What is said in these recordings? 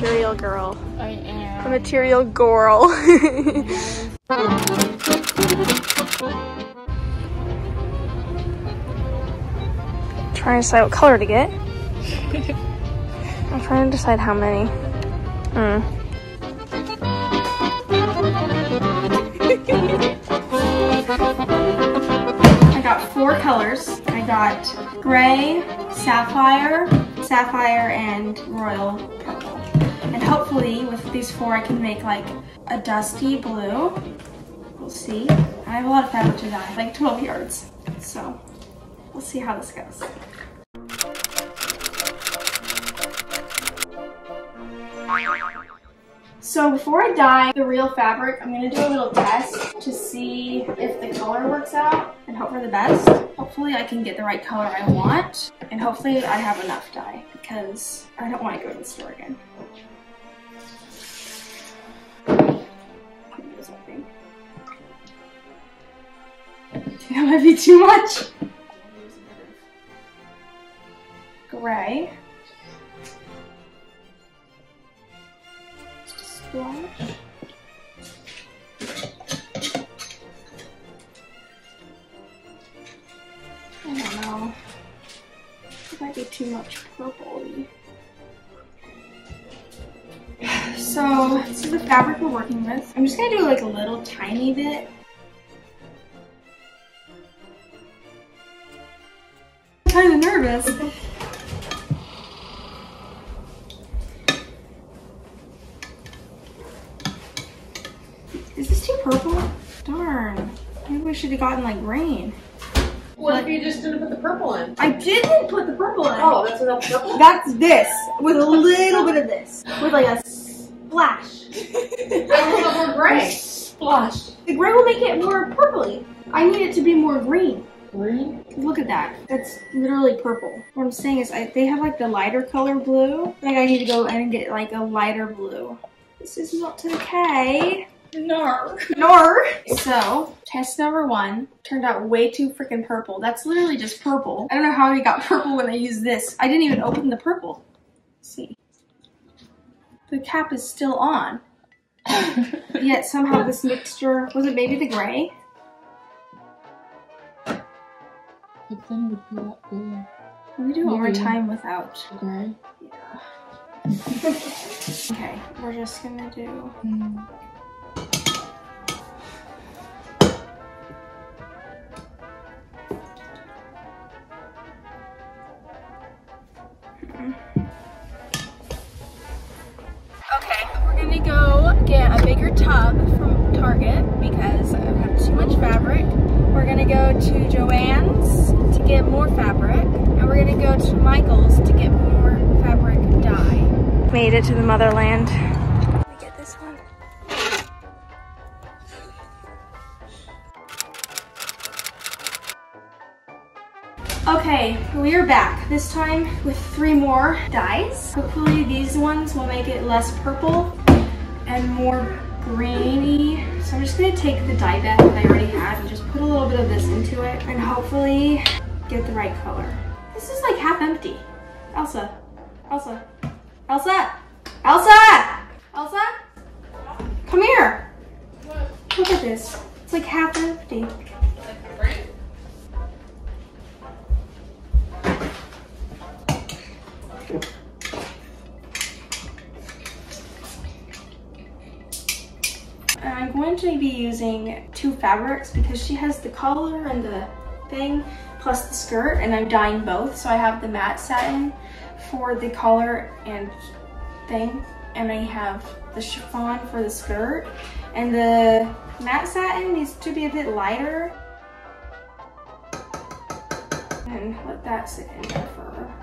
material girl. I am. A material girl. trying to decide what color to get. I'm trying to decide how many. Hmm. I got four colors. I got gray, sapphire, sapphire, and royal purple. Hopefully with these four I can make like a dusty blue. We'll see. I have a lot of fabric to dye, like 12 yards. So we'll see how this goes. So before I dye the real fabric, I'm gonna do a little test to see if the color works out and hope for the best. Hopefully I can get the right color I want and hopefully I have enough dye because I don't want to go to the store again. Be too much. Gray. Splash. I don't know. It might be too much purple So, this is the fabric we're working with. I'm just gonna do like a little tiny bit. I'm kinda nervous. Is this too purple? Darn. Maybe we should have gotten like green. What if you just didn't put the purple in? I didn't put the purple in. Oh, that's enough purple? That's this, with a little bit of this. With like a splash. I want more gray. Splash. The gray will make it more purpley. I need it to be more green. Green? Look at that. That's literally purple. What I'm saying is I, they have like the lighter color blue. Like I need to go and get like a lighter blue. This is not okay. No. Nor. So, test number one turned out way too freaking purple. That's literally just purple. I don't know how we got purple when I used this. I didn't even open the purple. Let's see. The cap is still on. Yet somehow this mixture, was it maybe the gray? But then be that blue. Let do it one more Maybe. time without. Gray. Okay, we're just gonna do. Hmm. Okay, we're gonna go get a bigger tub from Target because I have too much fabric. We're gonna go to Joann's to get more fabric, and we're gonna go to Michael's to get more fabric dye. Made it to the motherland. Let get this one. Okay, we are back. This time with three more dyes. Hopefully these ones will make it less purple and more grainy. So I'm just gonna take the dye bed that I already had and just put a little bit of this into it and hopefully get the right color. This is like half empty. Elsa, Elsa, Elsa, Elsa, Elsa, come here. Look at this. It's like half empty. I'm going to be using two fabrics because she has the collar and the thing plus the skirt and I'm dyeing both. So I have the matte satin for the collar and thing and I have the chiffon for the skirt and the matte satin needs to be a bit lighter and let that sit in there for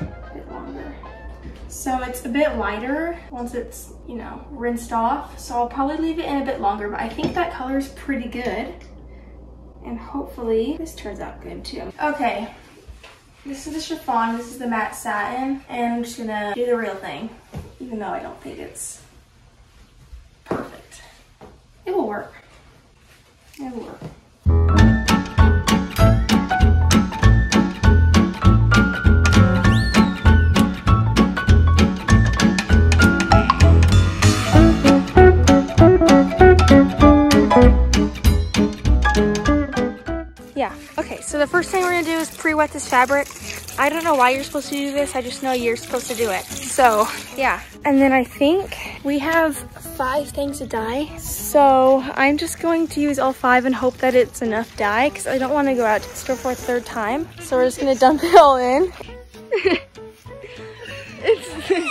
a bit longer. So it's a bit lighter once it's, you know, rinsed off. So I'll probably leave it in a bit longer, but I think that color is pretty good. And hopefully this turns out good too. Okay, this is the chiffon, this is the matte satin, and I'm just gonna do the real thing, even though I don't think it's perfect. It will work. It will work. So the first thing we're gonna do is pre-wet this fabric. I don't know why you're supposed to do this. I just know you're supposed to do it. So yeah. And then I think we have five things to dye. So I'm just going to use all five and hope that it's enough dye because I don't want to go out to the store for a third time. So we're just gonna dump it all in. it's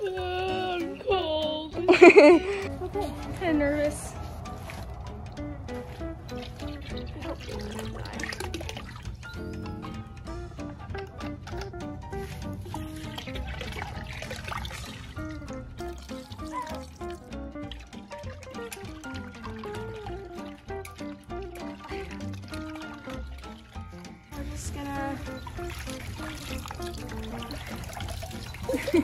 oh, I'm cold. okay, I'm kind of nervous. I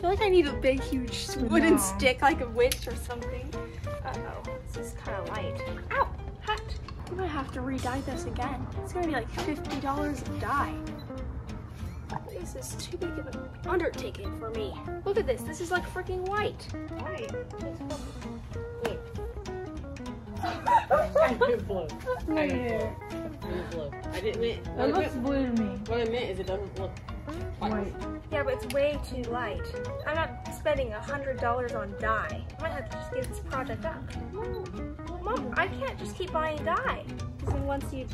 feel like I need a big, huge wooden Yeah. stick, like a witch or something. Uh oh, this is kind of light. Ow, hot. I'm gonna have to re-dye this again. It's gonna be like fifty dollars of dye. This is too big of an undertaking for me. Look at this. This is like freaking white. Right. I did blue. No, yeah. It's blue. I didn't mean. That What I, looks meant, blue to me. what I meant is it doesn't look white. Yeah, but it's way too light. I'm not spending a hundred dollars on dye. I might have to just give this project up. Mom, I can't just keep buying dye. Because then once you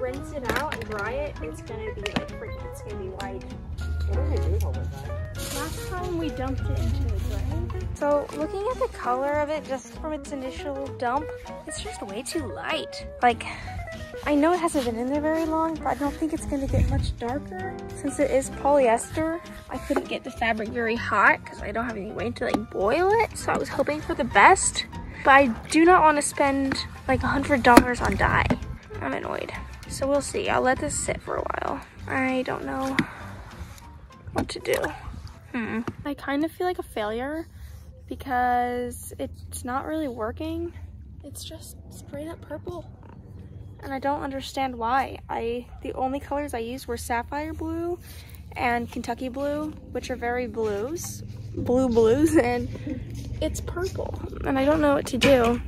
rinse it out and dry it, it's gonna be like freaking, it's gonna be white. What are they doing with all that? Last time we dumped it into the drain. So looking at the color of it just from its initial dump, it's just way too light. Like, I know it hasn't been in there very long, but I don't think it's gonna get much darker. Since it is polyester, I couldn't get the fabric very hot because I don't have any way to like boil it. So I was hoping for the best, but I do not want to spend like a hundred dollars on dye. I'm annoyed. So we'll see. I'll let this sit for a while. I don't know what to do. Hmm. I kind of feel like a failure because it's not really working. It's just straight up purple. And I don't understand why. I the only colors I used were sapphire blue and Kentucky blue, which are very blues, blue blues, and it's purple. And I don't know what to do.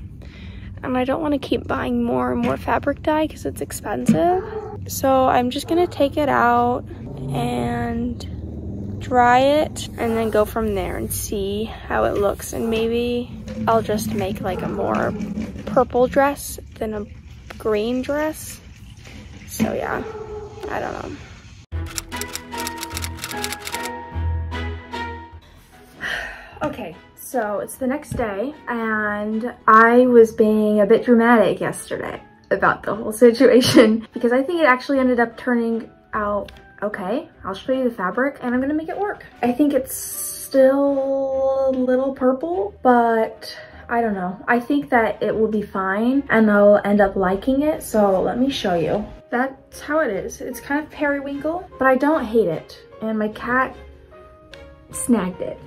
And I don't want to keep buying more and more fabric dye because it's expensive. So I'm just gonna take it out and dry it and then go from there and see how it looks and maybe I'll just make like a more purple dress than a green dress so yeah I don't know okay so it's the next day and I was being a bit dramatic yesterday about the whole situation because I think it actually ended up turning out okay. I'll show you the fabric and I'm gonna make it work. I think it's still a little purple, but I don't know. I think that it will be fine and I'll end up liking it. So let me show you. That's how it is. It's kind of periwinkle, but I don't hate it. And my cat snagged it.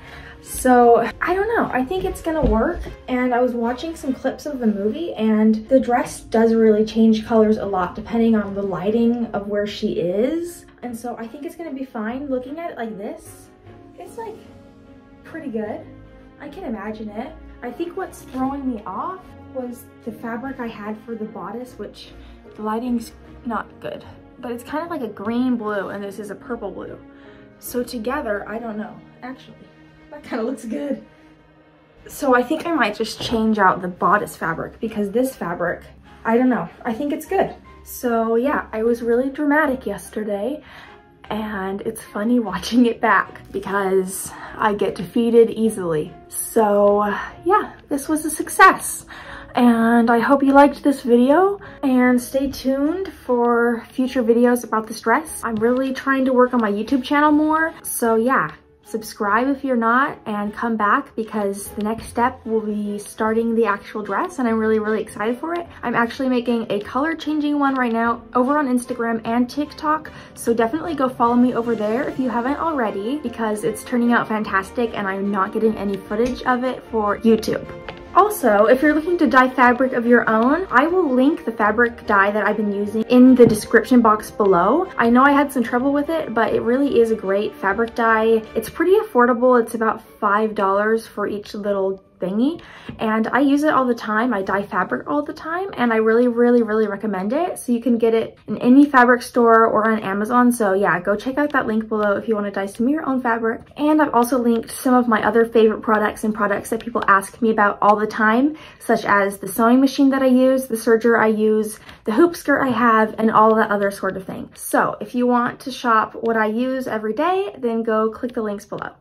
So I don't know, I think it's gonna work. And I was watching some clips of the movie and the dress does really change colors a lot depending on the lighting of where she is. And so I think it's gonna be fine. Looking at it like this, it's like pretty good. I can imagine it. I think what's throwing me off was the fabric I had for the bodice, which the lighting's not good. But it's kind of like a green blue and this is a purple blue. So together, I don't know, actually. That kind of looks good. So I think I might just change out the bodice fabric because this fabric, I don't know, I think it's good. So yeah, I was really dramatic yesterday and it's funny watching it back because I get defeated easily. So yeah, this was a success. And I hope you liked this video and stay tuned for future videos about this dress. I'm really trying to work on my YouTube channel more. So yeah, subscribe if you're not and come back because the next step will be starting the actual dress and I'm really really excited for it. I'm actually making a color changing one right now over on Instagram and TikTok so definitely go follow me over there if you haven't already because it's turning out fantastic and I'm not getting any footage of it for YouTube. Also, if you're looking to dye fabric of your own, I will link the fabric dye that I've been using in the description box below. I know I had some trouble with it, but it really is a great fabric dye. It's pretty affordable. It's about $5 for each little thingy and I use it all the time. I dye fabric all the time and I really, really, really recommend it. So you can get it in any fabric store or on Amazon. So yeah, go check out that link below if you want to dye some of your own fabric. And I've also linked some of my other favorite products and products that people ask me about all the time, such as the sewing machine that I use, the serger I use, the hoop skirt I have, and all that other sort of thing. So if you want to shop what I use every day, then go click the links below.